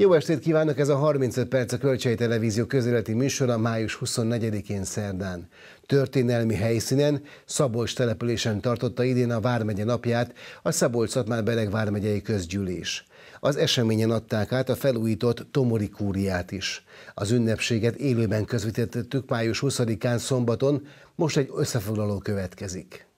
Jó estét kívánok! Ez a 35 perc a Kölcsei Televízió közéleti műsora május 24-én szerdán. Történelmi helyszínen, Szabolcs településen tartotta idén a Vármegye napját a Szabolcs-Szatmár-Bereg Vármegyei Közgyűlés. Az eseményen adták át a felújított Tomori kúriát is. Az ünnepséget élőben közvetítettük május 20-án szombaton, most egy összefoglaló következik.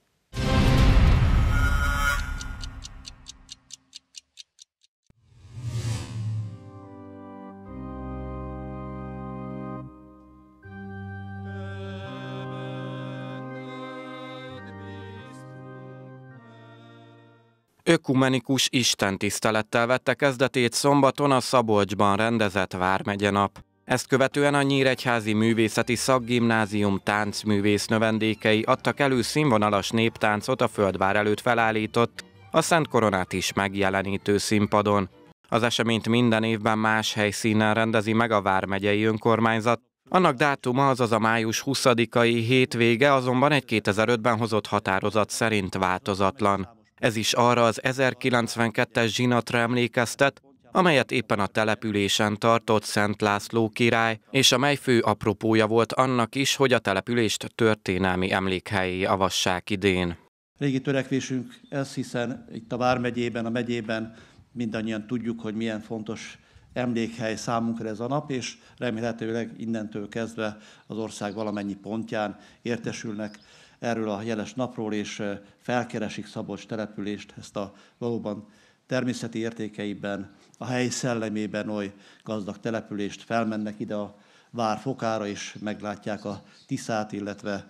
Ökumenikus istentisztelettel vette kezdetét szombaton a Szabolcsban rendezett Vármegye nap. Ezt követően a Nyíregyházi Művészeti Szakgimnázium táncművész növendékei adtak elő színvonalas néptáncot a Földvár előtt felállított, a Szent Koronát is megjelenítő színpadon. Az eseményt minden évben más helyszínen rendezi meg a Vármegyei Önkormányzat, annak dátuma, azaz a május 20-ai hétvége azonban egy 2005-ben hozott határozat szerint változatlan. Ez is arra az 1092-es zsinatra emlékeztet, amelyet éppen a településen tartott Szent László király, és amely fő apropója volt annak is, hogy a települést történelmi emlékhelyé avassák idén. Régi törekvésünk ez, hiszen itt a Vármegyében, a megyében mindannyian tudjuk, hogy milyen fontos emlékhely számunkra ez a nap, és remélhetőleg innentől kezdve az ország valamennyi pontján értesülnek erről a jeles napról, és felkeresik Szabolcs települést, ezt a valóban természeti értékeiben, a hely szellemében oly gazdag települést, felmennek ide a vár fokára, és meglátják a Tiszát, illetve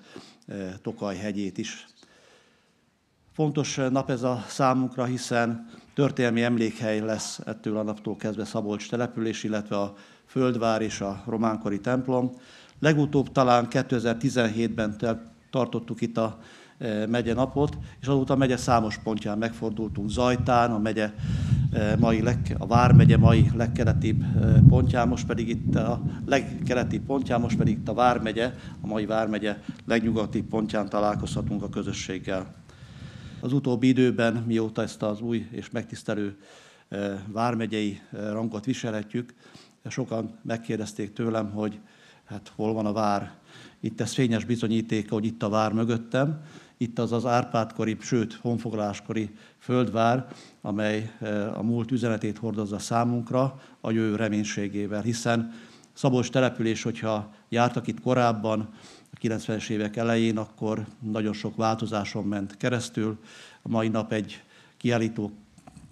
Tokaj hegyét is. Fontos nap ez a számunkra, hiszen történelmi emlékhely lesz ettől a naptól kezdve Szabolcs település, illetve a Földvár és a románkori templom. Legutóbb talán 2017-ben tartottuk itt a e, megye napot, és azóta a megye számos pontján megfordultunk. Zajtán, a megye e, mai leg, a Vármegye mai legkeletibb e, pontján, most pedig itt a legkeletibb pontján, most pedig itt a Vármegye, a mai Vármegye legnyugati pontján találkozhatunk a közösséggel. Az utóbbi időben, mióta ezt az új és megtisztelő vármegyei rangot viselhetjük, sokan megkérdezték tőlem, hogy hát hol van a vár, itt ez fényes bizonyítéka, hogy itt a vár mögöttem, itt az az Árpádkori, sőt, honfoglaláskori földvár, amely eh, a múlt üzenetét hordozza számunkra a jövő reménységével, hiszen Szabolcs település, hogyha jártak itt korábban, a 90-es évek elején, akkor nagyon sok változáson ment keresztül. A mai nap egy kiállító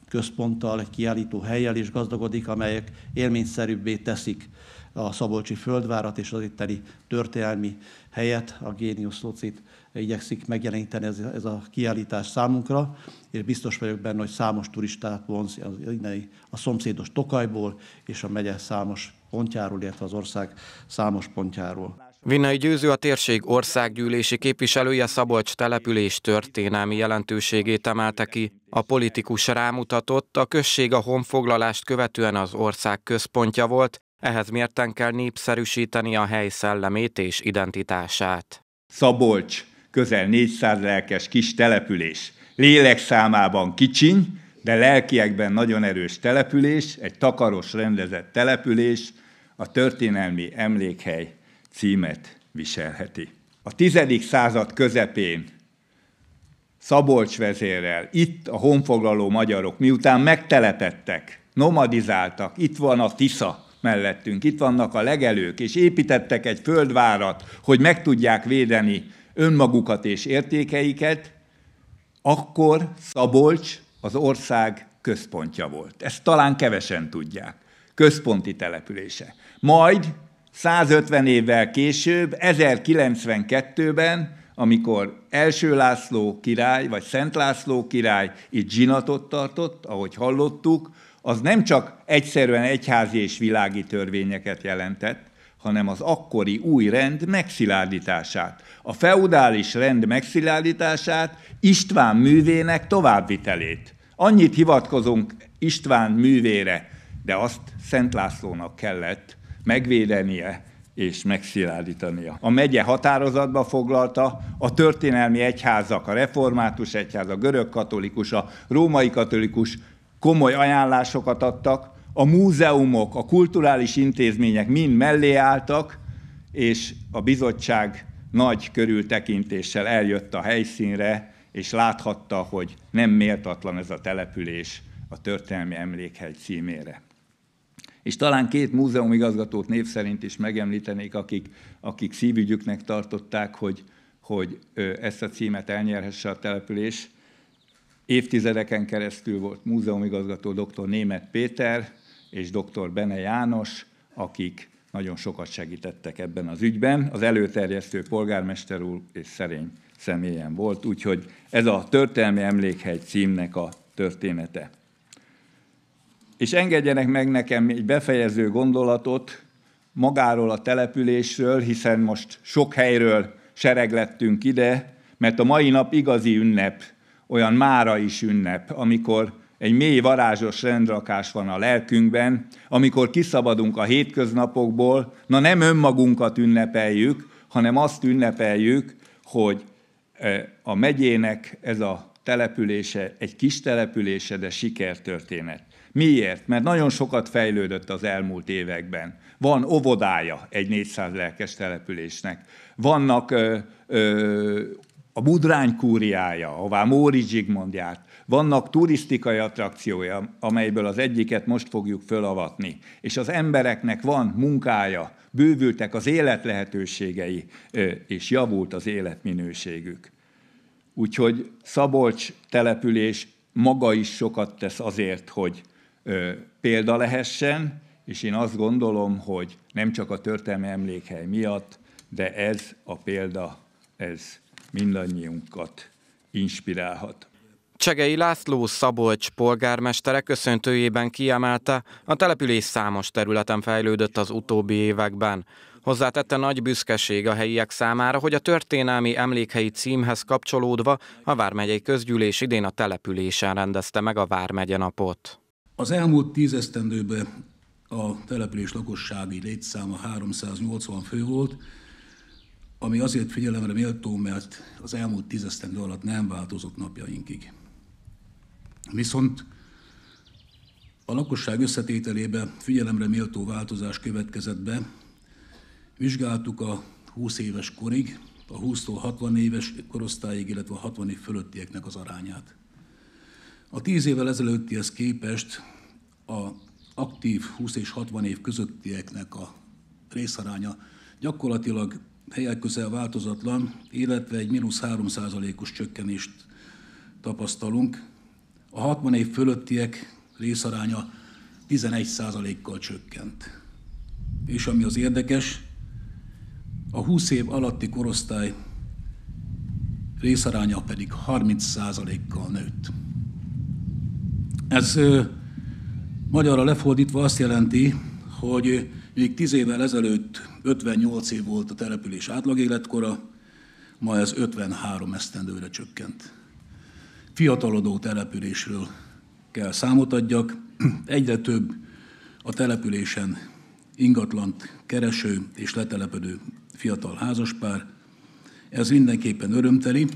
központtal, egy kiállító helyjel is gazdagodik, amelyek élményszerűbbé teszik a Szabolcsi földvárat és az itteni történelmi helyet, a Génius Locit igyekszik megjeleníteni ez, ez a kiállítás számunkra, és biztos vagyok benne, hogy számos turistát vonz a szomszédos Tokajból és a megye számos pontjáról, illetve az ország számos pontjáról. Vinnai Győző a térség országgyűlési képviselője Szabolcs település történelmi jelentőségét emelte ki. A politikus rámutatott, a község a honfoglalást követően az ország központja volt, ehhez mérten kell népszerűsíteni a hely szellemét és identitását. Szabolcs, közel 400 lelkes kis település. Lélek számában kicsiny, de lelkiekben nagyon erős település, egy takaros rendezett település, a történelmi emlékhely címet viselheti. A tizedik század közepén Szabolcs vezérrel, itt a honfoglaló magyarok, miután megtelepettek, nomadizáltak, itt van a Tisza, mellettünk, itt vannak a legelők, és építettek egy földvárat, hogy meg tudják védeni önmagukat és értékeiket, akkor Szabolcs az ország központja volt. Ezt talán kevesen tudják. Központi települése. Majd 150 évvel később, 1092-ben, amikor első László király, vagy Szent László király itt zsinatot tartott, ahogy hallottuk, az nem csak egyszerűen egyházi és világi törvényeket jelentett, hanem az akkori új rend megszilárdítását. A feudális rend megszilárdítását, István művének továbbvitelét. Annyit hivatkozunk István művére, de azt Szent Lászlónak kellett megvédenie és megszilárdítania. A megye határozatba foglalta a történelmi egyházak, a református egyház, a görög katolikus, a római katolikus komoly ajánlásokat adtak, a múzeumok, a kulturális intézmények mind mellé álltak, és a bizottság nagy körültekintéssel eljött a helyszínre, és láthatta, hogy nem méltatlan ez a település a történelmi emlékhegy címére. És talán két múzeumigazgatót név szerint is megemlítenék, akik, akik szívügyüknek tartották, hogy, hogy ezt a címet elnyerhesse a település. Évtizedeken keresztül volt múzeumigazgató dr. Német Péter és dr. Bene János, akik nagyon sokat segítettek ebben az ügyben. Az előterjesztő polgármester úr és szerény személyen volt, úgyhogy ez a történelmi emlékhegy címnek a története. És engedjenek meg nekem egy befejező gondolatot magáról a településről, hiszen most sok helyről sereglettünk ide, mert a mai nap igazi ünnep, olyan mára is ünnep, amikor egy mély varázsos rendrakás van a lelkünkben, amikor kiszabadunk a hétköznapokból, na nem önmagunkat ünnepeljük, hanem azt ünnepeljük, hogy e, a megyének ez a települése egy kis települése, de sikertörténet. Miért? Mert nagyon sokat fejlődött az elmúlt években. Van óvodája egy 400 lelkes településnek. Vannak ö, ö, a Budrány kúriája, ahová Móri Zsigmond járt. Vannak turisztikai attrakciója, amelyből az egyiket most fogjuk fölavatni. És az embereknek van munkája, bővültek az életlehetőségei, és javult az életminőségük. Úgyhogy Szabolcs település maga is sokat tesz azért, hogy példa lehessen, és én azt gondolom, hogy nem csak a történelmi emlékhely miatt, de ez a példa, ez mindannyiunkat inspirálhat. Csegei László Szabolcs polgármestere köszöntőjében kiemelte, a település számos területen fejlődött az utóbbi években. Hozzátette nagy büszkeség a helyiek számára, hogy a történelmi emlékhelyi címhez kapcsolódva a Vármegyei Közgyűlés idén a településen rendezte meg a Vármegye napot. Az elmúlt tíz esztendőben a település lakossági létszáma 380 fő volt, ami azért figyelemre méltó, mert az elmúlt tíz esztendő alatt nem változott napjainkig. Viszont a lakosság összetételébe figyelemre méltó változás következett be. Vizsgáltuk a 20 éves korig, a 20-tól 60 éves korosztályig, illetve a 60 év fölöttieknek az arányát. A 10 évvel ezelőttihez képest a aktív 20 és 60 év közöttieknek a részaránya gyakorlatilag helyek közel változatlan, illetve egy mínusz 3 os csökkenést tapasztalunk. A 60 év fölöttiek részaránya 11 kal csökkent. És ami az érdekes, a 20 év alatti korosztály részaránya pedig 30 kal nőtt. Ez magyarra lefordítva azt jelenti, hogy még 10 évvel ezelőtt 58 év volt a település átlagéletkora, ma ez 53 esztendőre csökkent. Fiatalodó településről kell számot adjak, egyre több a településen ingatlant kereső és letelepedő fiatal házaspár. Ez mindenképpen örömteli,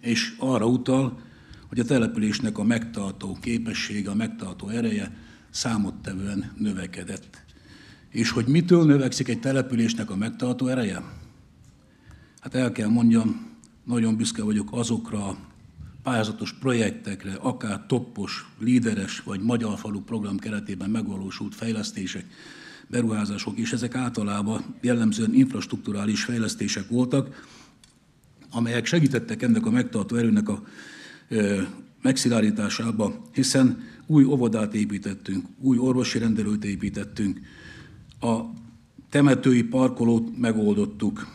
és arra utal, hogy a településnek a megtartó képessége, a megtartó ereje számottevően növekedett. És hogy mitől növekszik egy településnek a megtartó ereje? Hát el kell mondjam, nagyon büszke vagyok azokra a pályázatos projektekre, akár toppos, líderes vagy magyar falu program keretében megvalósult fejlesztések, beruházások, és ezek általában jellemzően infrastruktúrális fejlesztések voltak, amelyek segítettek ennek a megtartó erőnek a megszilárdításába, hiszen új óvodát építettünk, új orvosi rendelőt építettünk, a temetői parkolót megoldottuk,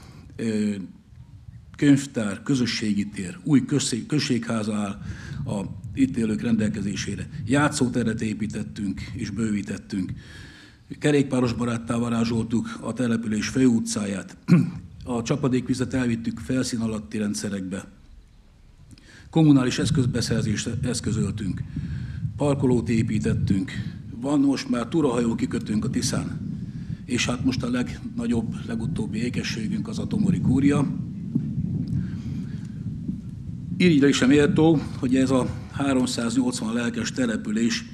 könyvtár, közösségi tér, új községháza áll a itt élők rendelkezésére. Játszóteret építettünk és bővítettünk. Kerékpáros baráttá varázsoltuk a település főutcáját. A csapadékvizet elvittük felszín alatti rendszerekbe. Kommunális eszközbeszerzést eszközöltünk. Parkolót építettünk. Van most már turahajó kikötőnk a Tiszán és hát most a legnagyobb, legutóbbi ékességünk az a Tomori Kúria. Irigyre sem méltó, hogy ez a 380 lelkes település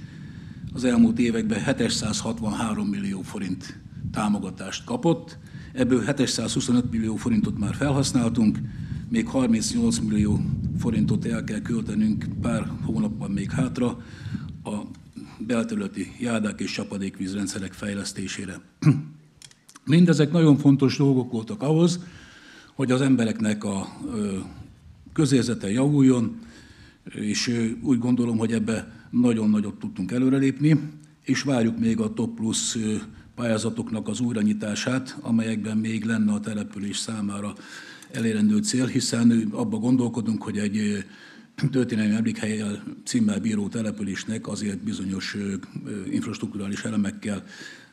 az elmúlt években 763 millió forint támogatást kapott, ebből 725 millió forintot már felhasználtunk, még 38 millió forintot el kell költenünk pár hónapban még hátra a belterületi jádák és csapadékvízrendszerek fejlesztésére. Mindezek nagyon fontos dolgok voltak ahhoz, hogy az embereknek a közérzete javuljon, és úgy gondolom, hogy ebbe nagyon nagyot tudtunk előrelépni, és várjuk még a Top Plus pályázatoknak az újranyitását, amelyekben még lenne a település számára elérendő cél, hiszen abba gondolkodunk, hogy egy történelmi emlékhelyel címmel bíró településnek azért bizonyos infrastruktúrális elemekkel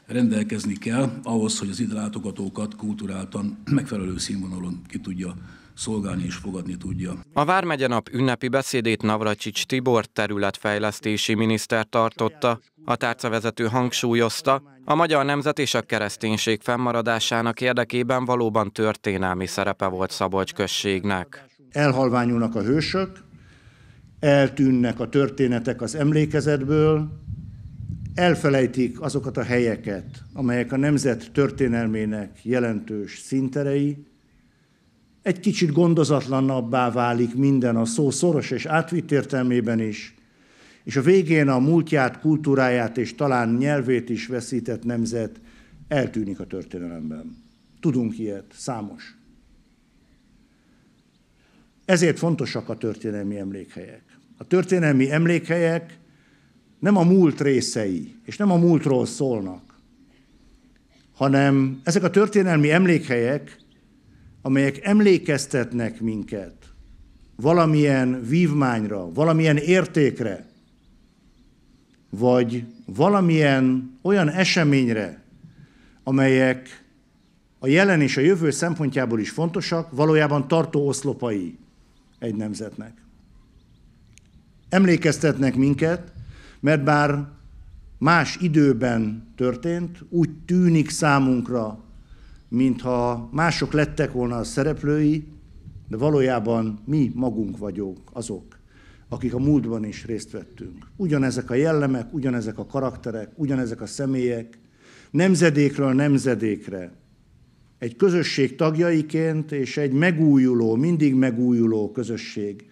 rendelkezni kell ahhoz, hogy az ide látogatókat kulturáltan megfelelő színvonalon ki tudja szolgálni és fogadni tudja. A Vármegye nap ünnepi beszédét Navracsics Tibor területfejlesztési miniszter tartotta. A tárcavezető hangsúlyozta, a magyar nemzet és a kereszténység fennmaradásának érdekében valóban történelmi szerepe volt Szabolcs községnek. Elhalványulnak a hősök, eltűnnek a történetek az emlékezetből, elfelejtik azokat a helyeket, amelyek a nemzet történelmének jelentős szinterei, egy kicsit gondozatlanabbá válik minden a szó szoros és átvitt értelmében is, és a végén a múltját, kultúráját és talán nyelvét is veszített nemzet eltűnik a történelemben. Tudunk ilyet, számos. Ezért fontosak a történelmi emlékhelyek. A történelmi emlékhelyek nem a múlt részei, és nem a múltról szólnak, hanem ezek a történelmi emlékhelyek, amelyek emlékeztetnek minket valamilyen vívmányra, valamilyen értékre, vagy valamilyen olyan eseményre, amelyek a jelen és a jövő szempontjából is fontosak, valójában tartó oszlopai egy nemzetnek. Emlékeztetnek minket, mert bár más időben történt, úgy tűnik számunkra, mintha mások lettek volna a szereplői, de valójában mi magunk vagyunk azok, akik a múltban is részt vettünk. Ugyanezek a jellemek, ugyanezek a karakterek, ugyanezek a személyek, nemzedékről nemzedékre, egy közösség tagjaiként és egy megújuló, mindig megújuló közösség,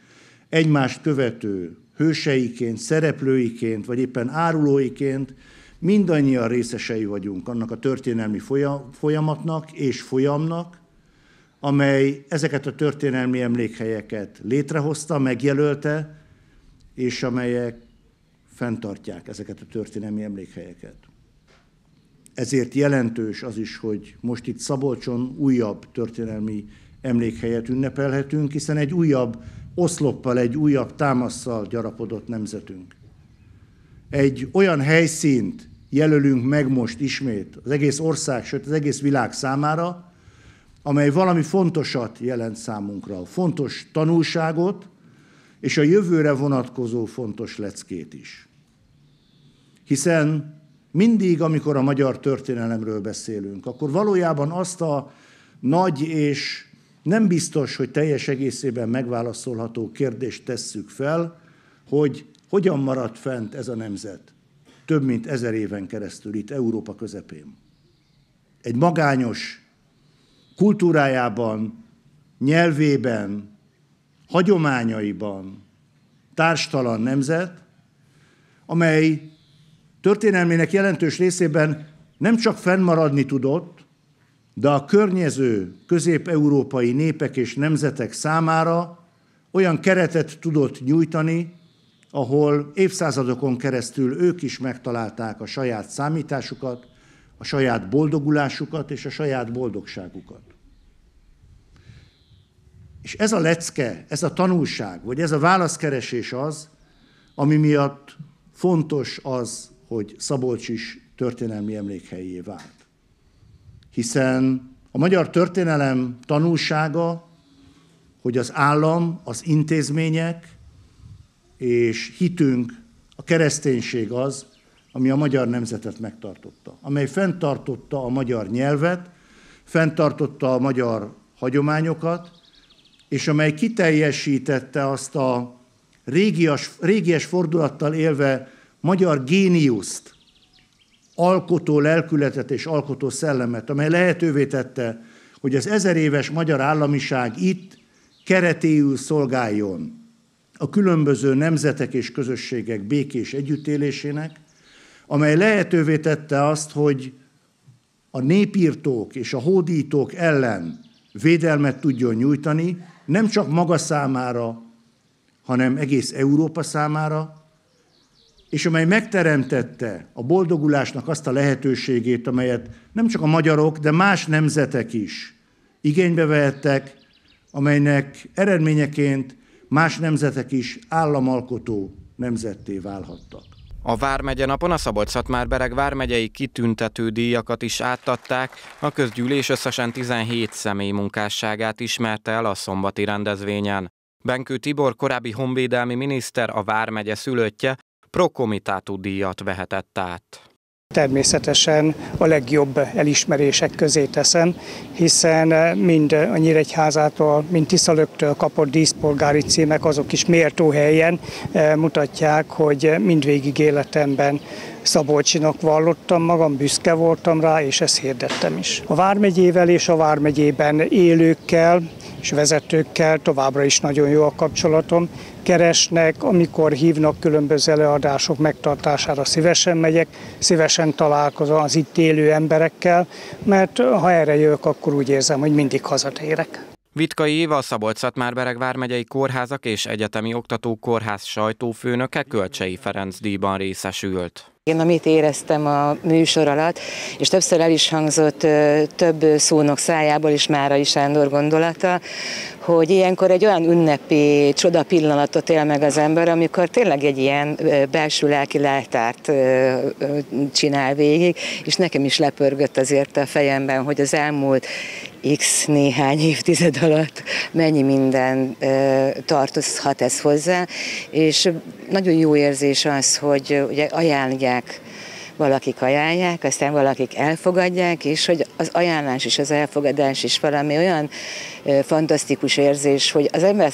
egymást követő, hőseiként, szereplőiként, vagy éppen árulóiként mindannyian részesei vagyunk annak a történelmi folyamatnak és folyamnak, amely ezeket a történelmi emlékhelyeket létrehozta, megjelölte, és amelyek fenntartják ezeket a történelmi emlékhelyeket. Ezért jelentős az is, hogy most itt Szabolcson újabb történelmi emlékhelyet ünnepelhetünk, hiszen egy újabb oszloppal, egy újabb támasszal gyarapodott nemzetünk. Egy olyan helyszínt jelölünk meg most ismét az egész ország, sőt az egész világ számára, amely valami fontosat jelent számunkra, fontos tanulságot, és a jövőre vonatkozó fontos leckét is. Hiszen mindig, amikor a magyar történelemről beszélünk, akkor valójában azt a nagy és nem biztos, hogy teljes egészében megválaszolható kérdést tesszük fel, hogy hogyan maradt fent ez a nemzet több mint ezer éven keresztül itt Európa közepén. Egy magányos kultúrájában, nyelvében, hagyományaiban társtalan nemzet, amely történelmének jelentős részében nem csak fennmaradni tudott, de a környező közép-európai népek és nemzetek számára olyan keretet tudott nyújtani, ahol évszázadokon keresztül ők is megtalálták a saját számításukat, a saját boldogulásukat és a saját boldogságukat. És ez a lecke, ez a tanulság, vagy ez a válaszkeresés az, ami miatt fontos az, hogy Szabolcs is történelmi emlékhelyé vált hiszen a magyar történelem tanulsága, hogy az állam, az intézmények és hitünk, a kereszténység az, ami a magyar nemzetet megtartotta, amely fenntartotta a magyar nyelvet, fenntartotta a magyar hagyományokat, és amely kiteljesítette azt a régias, régies fordulattal élve magyar géniuszt, alkotó lelkületet és alkotó szellemet, amely lehetővé tette, hogy az ezer éves magyar államiság itt keretéül szolgáljon a különböző nemzetek és közösségek békés együttélésének, amely lehetővé tette azt, hogy a népírtók és a hódítók ellen védelmet tudjon nyújtani, nem csak maga számára, hanem egész Európa számára, és amely megteremtette a boldogulásnak azt a lehetőségét, amelyet nem csak a magyarok, de más nemzetek is igénybe vehettek, amelynek eredményeként más nemzetek is államalkotó nemzetté válhattak. A Vármegye napon a Szabolcs-Szatmár-Bereg vármegyei kitüntető díjakat is átadták, a közgyűlés összesen 17 személy munkásságát ismerte el a szombati rendezvényen. Benkő Tibor korábbi honvédelmi miniszter, a Vármegye szülöttje, prokomitátú díjat vehetett át. Természetesen a legjobb elismerések közé teszem, hiszen mind a Nyíregyházától, mind Tiszalöktől kapott díszpolgári címek, azok is méltó helyen eh, mutatják, hogy mindvégig életemben Szabolcsinak vallottam magam, büszke voltam rá, és ezt hirdettem is. A Vármegyével és a Vármegyében élőkkel és vezetőkkel továbbra is nagyon jó a kapcsolatom. Keresnek, amikor hívnak különböző előadások megtartására szívesen megyek, szívesen találkozom az itt élő emberekkel, mert ha erre jövök, akkor úgy érzem, hogy mindig hazatérek. Vitkai Éva, a Szabolcs-Szatmár-Bereg vármegyei kórházak és egyetemi oktató kórház sajtófőnöke Kölcsei Ferenc díjban részesült. Én amit éreztem a műsor alatt, és többször el is hangzott több szónok szájából is Márai Sándor gondolata, hogy ilyenkor egy olyan ünnepi csoda pillanatot él meg az ember, amikor tényleg egy ilyen belső lelki leltárt csinál végig, és nekem is lepörgött azért a fejemben, hogy az elmúlt x néhány évtized alatt mennyi minden tartozhat ez hozzá, és nagyon jó érzés az, hogy ugye ajánlják valakik ajánlják, aztán valakik elfogadják, és hogy az ajánlás és az elfogadás is valami olyan fantasztikus érzés, hogy az ember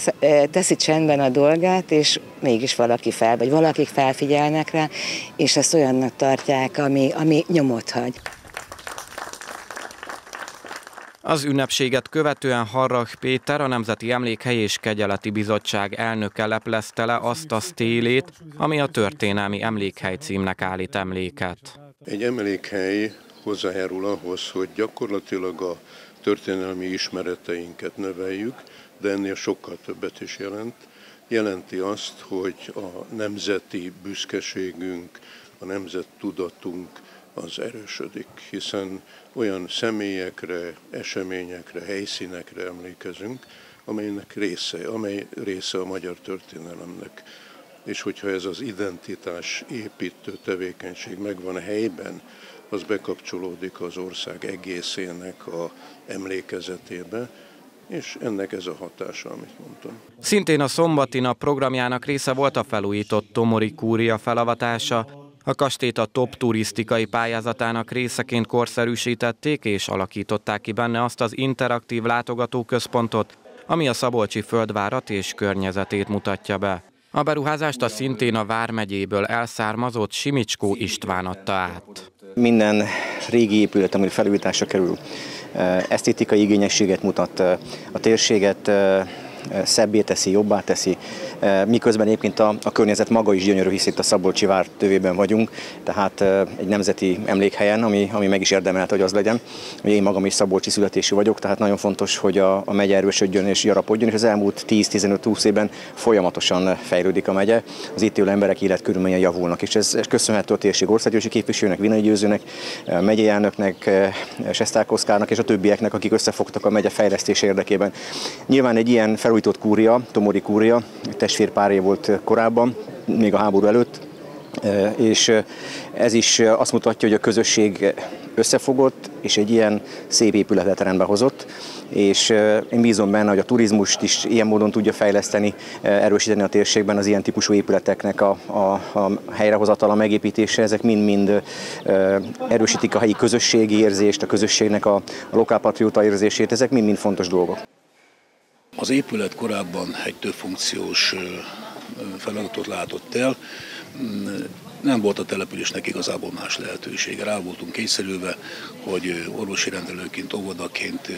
teszi csendben a dolgát, és mégis valaki fel, vagy valakik felfigyelnek rá, és ezt olyannak tartják, ami, ami nyomot hagy. Az ünnepséget követően Harrach Péter, a Nemzeti Emlékhely és Kegyeleti Bizottság elnöke leplezte le azt a stélét, ami a történelmi emlékhely címnek állít emléket. Egy emlékhely hozzájárul ahhoz, hogy gyakorlatilag a történelmi ismereteinket növeljük, de ennél sokkal többet is jelent. Jelenti azt, hogy a nemzeti büszkeségünk, a nemzet tudatunk az erősödik, hiszen olyan személyekre, eseményekre, helyszínekre emlékezünk, amelynek része, amely része a magyar történelemnek. És hogyha ez az identitás építő tevékenység megvan a helyben, az bekapcsolódik az ország egészének a emlékezetébe, és ennek ez a hatása, amit mondtam. Szintén a szombati nap programjának része volt a felújított Tomori kúria felavatása, a kastélyt a top turisztikai pályázatának részeként korszerűsítették és alakították ki benne azt az interaktív látogatóközpontot, ami a Szabolcsi földvárat és környezetét mutatja be. A beruházást a szintén a Vármegyéből elszármazott Simicskó István adta át. Minden régi épület, ami felújításra kerül, esztétikai igényességet mutat, a térséget szebbé teszi, jobbá teszi, miközben egyébként a, a környezet maga is gyönyörű, hisz itt a Szabolcsi vár tövében vagyunk, tehát e, egy nemzeti emlékhelyen, ami, ami meg is érdemelt, hogy az legyen. Én magam is Szabolcsi születésű vagyok, tehát nagyon fontos, hogy a, a megye erősödjön és gyarapodjon, és az elmúlt 10-15-20 évben folyamatosan fejlődik a megye, az itt élő emberek életkörülményei javulnak, és ez köszönhető a térség országgyűlési képviselőnek, Vinai Győzőnek, megyei elnöknek, Sesztálkoszkárnak és a többieknek, akik összefogtak a megye fejlesztése érdekében. Nyilván egy ilyen felújított kúria, Tomori kúria, testvérpárja volt korábban, még a háború előtt, e, és ez is azt mutatja, hogy a közösség összefogott, és egy ilyen szép épületet rendbe hozott, és e, én bízom benne, hogy a turizmust is ilyen módon tudja fejleszteni, e, erősíteni a térségben az ilyen típusú épületeknek a, a, a helyrehozatala, megépítése, ezek mind-mind erősítik a helyi közösségi érzést, a közösségnek a, a lokálpatrióta érzését, ezek mind-mind fontos dolgok. Az épület korábban egy több funkciós feladatot látott el, nem volt a településnek igazából más lehetősége. Rá voltunk kényszerülve, hogy orvosi rendelőként, óvodaként,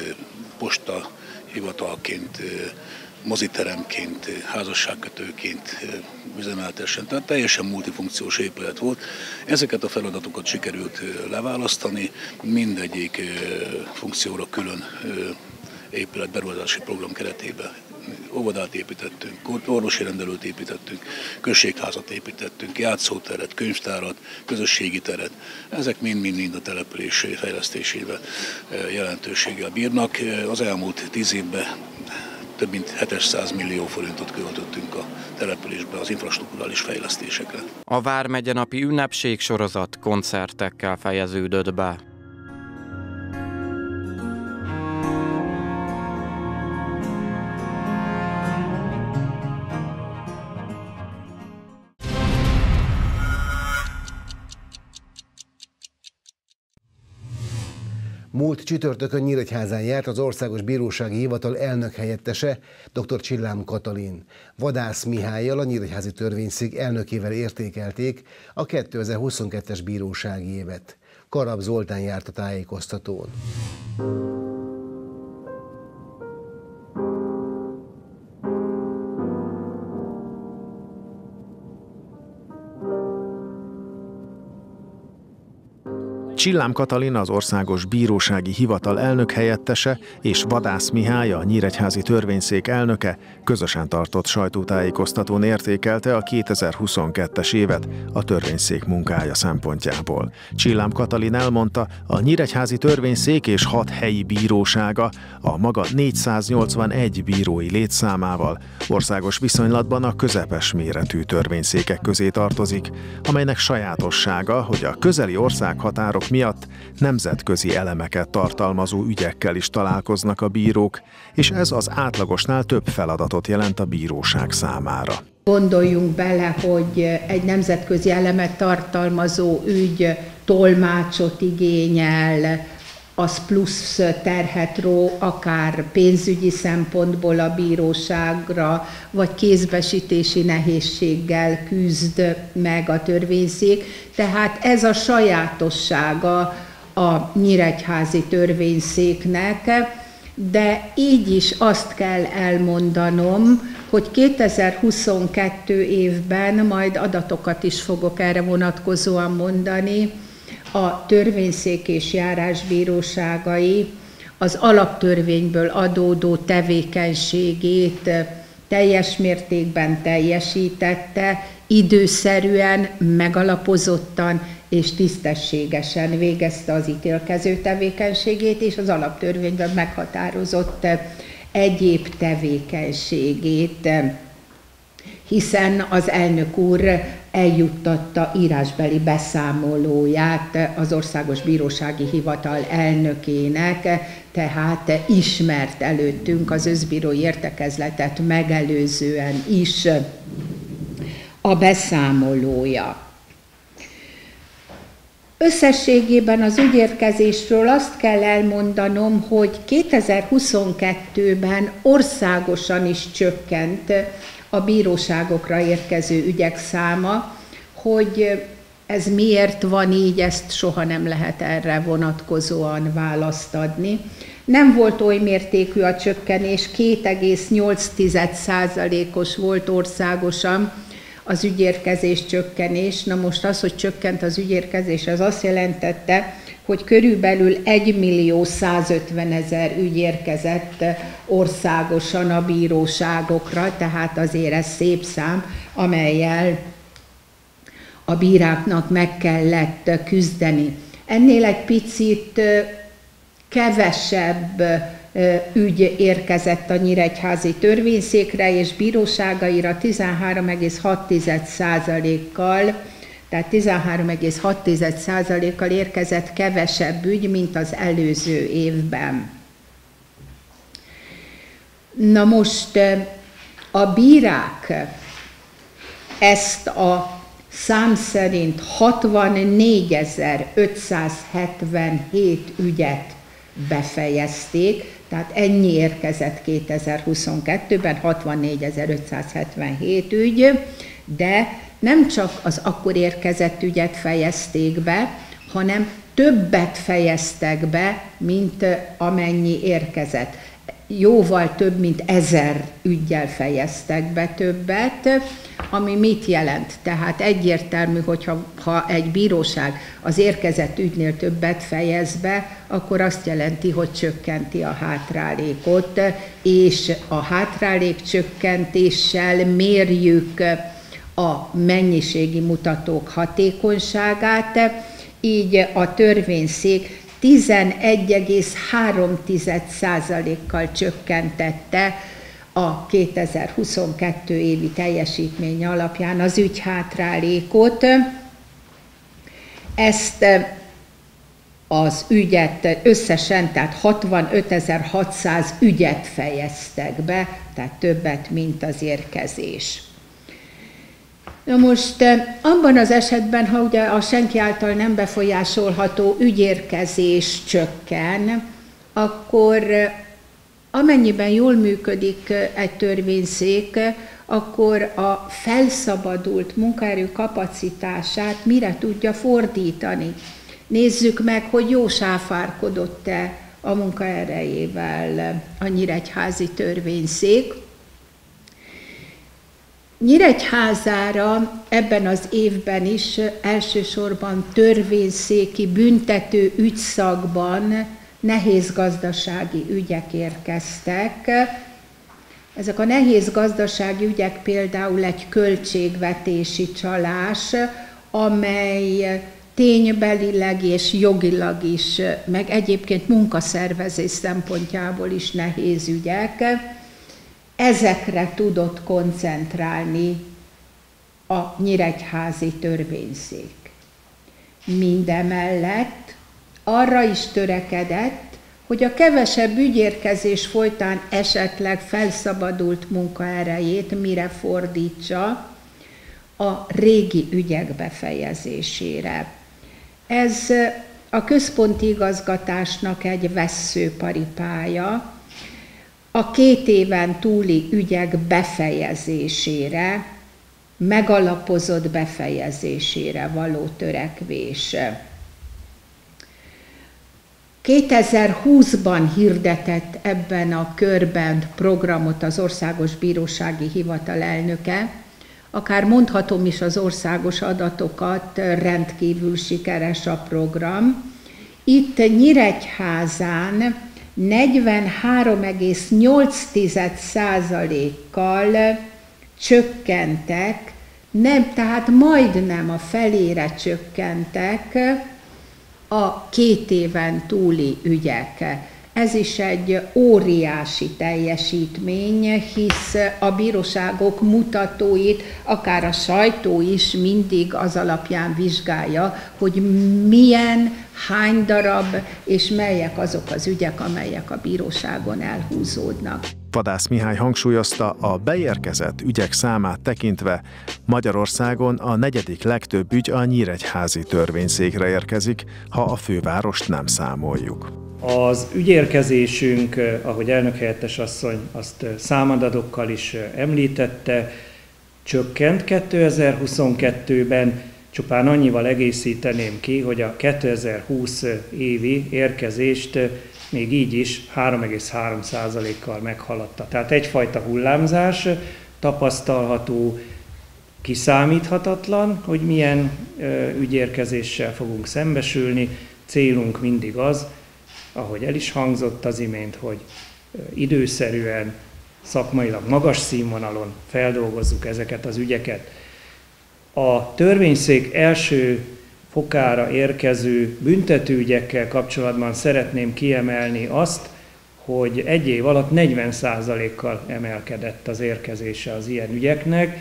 posta hivatalként, moziteremként, házasságkötőként üzemeltessen. Tehát teljesen multifunkciós épület volt. Ezeket a feladatokat sikerült leválasztani, mindegyik funkcióra külön épület beruházási program keretében óvodát építettünk, orvosi rendelőt építettünk, községházat építettünk, játszóteret, könyvtárat, közösségi teret. Ezek mind-mind a település fejlesztésével jelentőséggel bírnak. Az elmúlt tíz évben több mint 700 millió forintot költöttünk a településbe az infrastruktúrális fejlesztésekre. A Vármegye napi ünnepség sorozat koncertekkel fejeződött be. Múlt csütörtökön Nyíregyházán járt az Országos Bírósági Hivatal elnök helyettese, dr. Csillám Katalin. Vadász Mihályjal, a Nyíregyházi Törvényszék elnökével értékelték a 2022-es bírósági évet. Karab Zoltán járt a tájékoztatón. Csillám Katalin az Országos Bírósági Hivatal elnök helyettese és Vadász Mihály a Nyíregyházi Törvényszék elnöke közösen tartott sajtótájékoztatón értékelte a 2022-es évet a törvényszék munkája szempontjából. Csillám Katalin elmondta, a Nyíregyházi Törvényszék és hat helyi bírósága a maga 481 bírói létszámával országos viszonylatban a közepes méretű törvényszékek közé tartozik, amelynek sajátossága, hogy a közeli országhatárok miatt nemzetközi elemeket tartalmazó ügyekkel is találkoznak a bírók, és ez az átlagosnál több feladatot jelent a bíróság számára. Gondoljunk bele, hogy egy nemzetközi elemet tartalmazó ügy tolmácsot igényel, az plusz terhet ró, akár pénzügyi szempontból a bíróságra, vagy kézbesítési nehézséggel küzd meg a törvényszék. Tehát ez a sajátossága a nyíregyházi törvényszéknek, de így is azt kell elmondanom, hogy 2022 évben majd adatokat is fogok erre vonatkozóan mondani, a törvényszék és járásbíróságai az alaptörvényből adódó tevékenységét teljes mértékben teljesítette, időszerűen, megalapozottan és tisztességesen végezte az ítélkező tevékenységét, és az alaptörvényben meghatározott egyéb tevékenységét, hiszen az elnök úr eljuttatta írásbeli beszámolóját az Országos Bírósági Hivatal elnökének, tehát ismert előttünk az özbírói értekezletet megelőzően is a beszámolója. Összességében az ügyérkezésről azt kell elmondanom, hogy 2022-ben országosan is csökkent a bíróságokra érkező ügyek száma, hogy ez miért van így, ezt soha nem lehet erre vonatkozóan választ adni. Nem volt oly mértékű a csökkenés, 2,8%-os volt országosan az ügyérkezés csökkenés. Na most az, hogy csökkent az ügyérkezés, az azt jelentette, hogy körülbelül 1 millió 150 ezer ügy érkezett országosan a bíróságokra, tehát azért ez szép szám, amelyel a bíráknak meg kellett küzdeni. Ennél egy picit kevesebb ügy érkezett a Nyíregyházi törvényszékre és bíróságaira 13,6%-kal, tehát 13,6%-kal érkezett kevesebb ügy, mint az előző évben. Na most a bírák ezt a szám szerint 64.577 ügyet befejezték, Tehát ennyi érkezett 2022-ben, 64.577 ügy, de nem csak az akkor érkezett ügyet fejezték be, hanem többet fejeztek be, mint amennyi érkezett. Jóval több, mint ezer ügyel fejeztek be többet, ami mit jelent? Tehát egyértelmű, hogyha ha egy bíróság az érkezett ügynél többet fejez be, akkor azt jelenti, hogy csökkenti a hátrálékot, és a hátrálék csökkentéssel mérjük a mennyiségi mutatók hatékonyságát, így a törvényszék 11,3%-kal csökkentette a 2022 évi teljesítmény alapján az ügyhátrálékot. Ezt az ügyet összesen, tehát 65.600 ügyet fejeztek be, tehát többet, mint az érkezés. Na most abban az esetben, ha ugye a senki által nem befolyásolható ügyérkezés csökken, akkor amennyiben jól működik egy törvényszék, akkor a felszabadult munkaerő kapacitását mire tudja fordítani. Nézzük meg, hogy jó sáfárkodott-e a munkaerejével a Nyíregyházi törvényszék. Nyíregyházára ebben az évben is elsősorban törvényszéki büntető ügyszakban nehéz gazdasági ügyek érkeztek. Ezek a nehéz gazdasági ügyek például egy költségvetési csalás, amely ténybelileg és jogilag is, meg egyébként munkaszervezés szempontjából is nehéz ügyek ezekre tudott koncentrálni a nyíregyházi törvényszék. Mindemellett arra is törekedett, hogy a kevesebb ügyérkezés folytán esetleg felszabadult munkaerejét mire fordítsa a régi ügyek befejezésére. Ez a központi igazgatásnak egy veszőparipája, a két éven túli ügyek befejezésére, megalapozott befejezésére való törekvés. 2020-ban hirdetett ebben a körben programot az Országos Bírósági Hivatal elnöke, akár mondhatom is az országos adatokat, rendkívül sikeres a program. Itt Nyíregyházán 43,8%-kal csökkentek, nem, tehát majdnem a felére csökkentek a két éven túli ügyek. Ez is egy óriási teljesítmény, hisz a bíróságok mutatóit, akár a sajtó is mindig az alapján vizsgálja, hogy milyen, hány darab, és melyek azok az ügyek, amelyek a bíróságon elhúzódnak. Vadász Mihály hangsúlyozta, a beérkezett ügyek számát tekintve Magyarországon a negyedik legtöbb ügy a Nyíregyházi törvényszékre érkezik, ha a fővárost nem számoljuk. Az ügyérkezésünk, ahogy elnökhelyettes asszony azt számadatokkal is említette, csökkent 2022-ben, csupán annyival egészíteném ki, hogy a 2020 évi érkezést még így is 3,3%-kal meghaladta. Tehát egyfajta hullámzás tapasztalható, kiszámíthatatlan, hogy milyen ügyérkezéssel fogunk szembesülni. Célunk mindig az, ahogy el is hangzott az imént, hogy időszerűen, szakmailag magas színvonalon feldolgozzuk ezeket az ügyeket. A törvényszék első fokára érkező büntetőügyekkel kapcsolatban szeretném kiemelni azt, hogy egy év alatt 40%-kal emelkedett az érkezése az ilyen ügyeknek.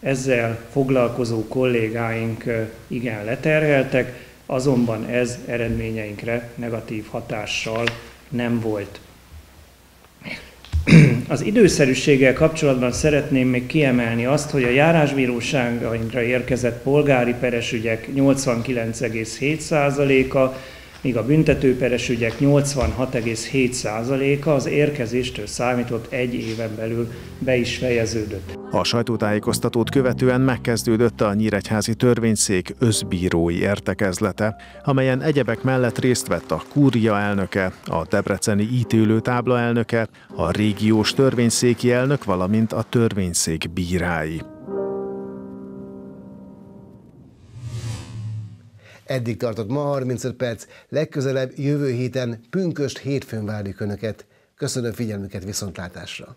Ezzel foglalkozó kollégáink igen leterheltek, azonban ez eredményeinkre negatív hatással nem volt. Az időszerűséggel kapcsolatban szeretném még kiemelni azt, hogy a járásbíróságainkra érkezett polgári peresügyek 89,7%-a míg a büntetőperes ügyek 86,7%-a az érkezéstől számított egy éven belül be is fejeződött. A sajtótájékoztatót követően megkezdődött a Nyíregyházi Törvényszék özbírói értekezlete, amelyen egyebek mellett részt vett a kúria elnöke, a debreceni ítélőtábla elnöke, a régiós törvényszéki elnök, valamint a törvényszék bírái. Eddig tartott ma 35 perc, legközelebb jövő héten pünköst hétfőn várjuk Önöket. Köszönöm figyelmüket viszontlátásra!